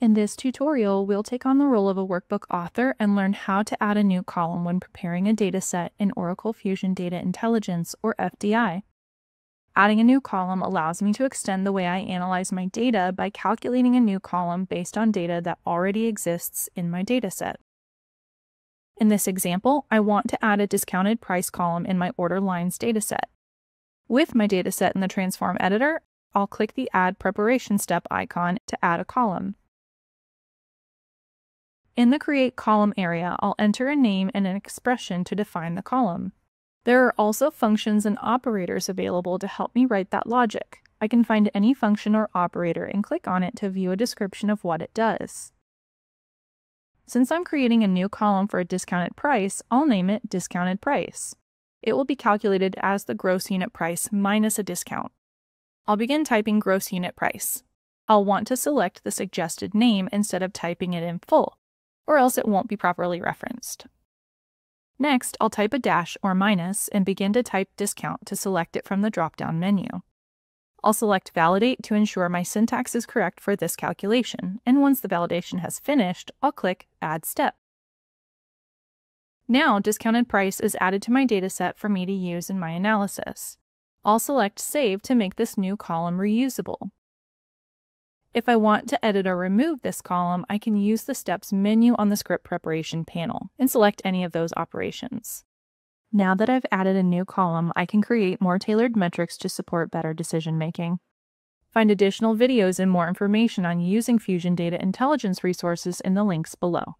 In this tutorial, we'll take on the role of a workbook author and learn how to add a new column when preparing a dataset in Oracle Fusion Data Intelligence, or FDI. Adding a new column allows me to extend the way I analyze my data by calculating a new column based on data that already exists in my dataset. In this example, I want to add a discounted price column in my order lines dataset. With my dataset in the Transform editor, I'll click the Add Preparation Step icon to add a column. In the Create Column area, I'll enter a name and an expression to define the column. There are also functions and operators available to help me write that logic. I can find any function or operator and click on it to view a description of what it does. Since I'm creating a new column for a discounted price, I'll name it Discounted Price. It will be calculated as the gross unit price minus a discount. I'll begin typing gross unit price. I'll want to select the suggested name instead of typing it in full, or else it won't be properly referenced. Next, I'll type a dash or minus and begin to type discount to select it from the drop-down menu. I'll select Validate to ensure my syntax is correct for this calculation, and once the validation has finished, I'll click Add Step. Now, discounted price is added to my dataset for me to use in my analysis. I'll select Save to make this new column reusable. If I want to edit or remove this column, I can use the Steps menu on the script preparation panel and select any of those operations. Now that I've added a new column, I can create more tailored metrics to support better decision making. Find additional videos and more information on using Fusion Data Intelligence resources in the links below.